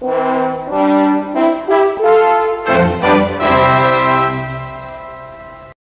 Thank